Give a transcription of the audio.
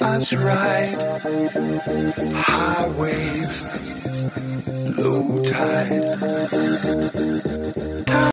us ride high wave, low tide.